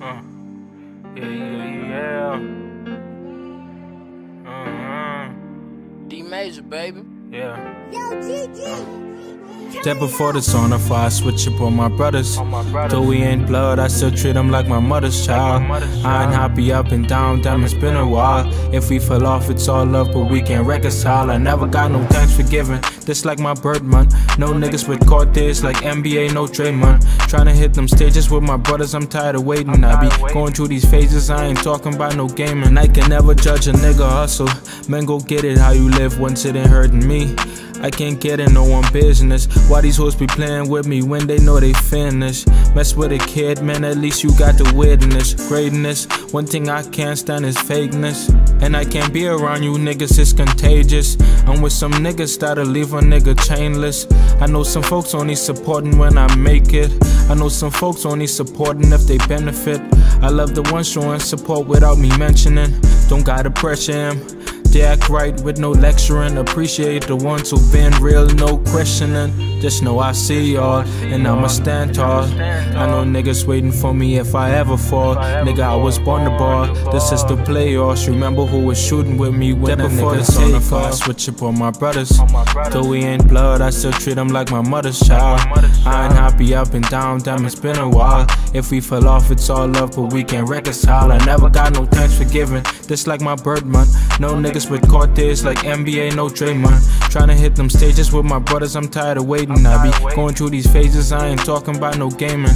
Uh, yeah, yeah, yeah. Uh-huh. D Major, baby. Yeah. Yo, GG. That before the song, if I switch up on my brothers. On my brothers. Though we ain't blood, I still treat them like my mother's child. I ain't happy up and down, damn, it's been a while. If we fell off, it's all love, but we can't reconcile. I never got no thanks for giving. This like my bird man. No niggas with Cortez, like NBA, no Draymond. Tryna hit them stages with my brothers, I'm tired of waiting. I be tired of waiting. going through these phases, I ain't talking about no gaming. I can never judge a nigga hustle. Man, go get it how you live once it ain't hurting me. I can't get in no one business. Why these hoes be playing with me when they know they finished? Mess with a kid, man, at least you got the witness. Greatness, one thing I can't stand is fakeness. And I can't be around you niggas, it's contagious. I'm with some niggas that'll leave a nigga chainless. I know some folks only supporting when I make it. I know some folks only supporting if they benefit. I love the ones showing support without me mentioning. Don't gotta pressure him. They act right with no lecturing. Appreciate the ones who been real, no questioning. Just know I see y'all, and I'ma stand tall. I know niggas waiting for me if I ever fall. Nigga, I was born to ball. This is the playoffs. Remember who was shooting with me when That the before the niggas on the fire. Switch up on my brothers. On my brothers. Though we ain't blood, I still treat them like my mother's child. I ain't happy up and down, damn, it's been a while. If we fell off, it's all love, but we can't reconcile. I never got no thanks for giving. This like my bird month. No niggas with Cortez, like NBA, no Draymond. to hit them stages with my brothers, I'm tired of waiting. I be going through these phases, I ain't talking about no gaming.